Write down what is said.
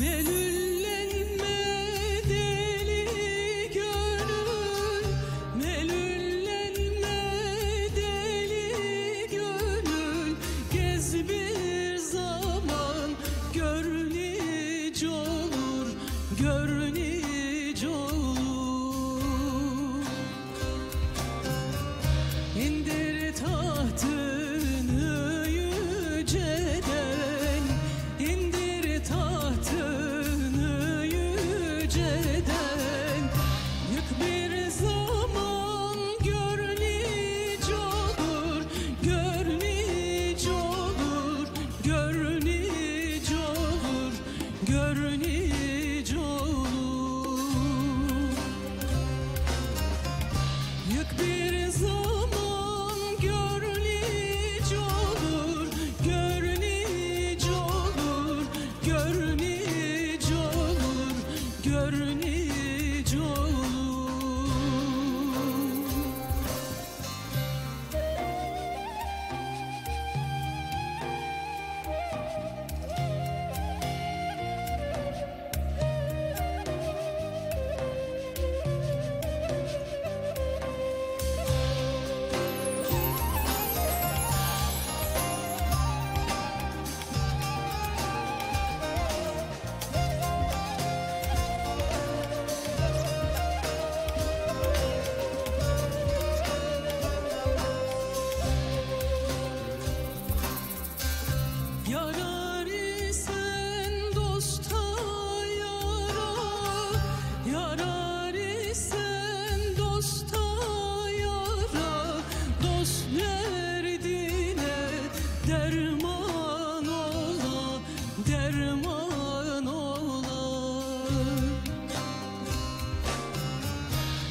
Melü öceden Yık bir zaman görünüc olur Görünüc olur Görünüc olur Görünüc olur. Yık bir zaman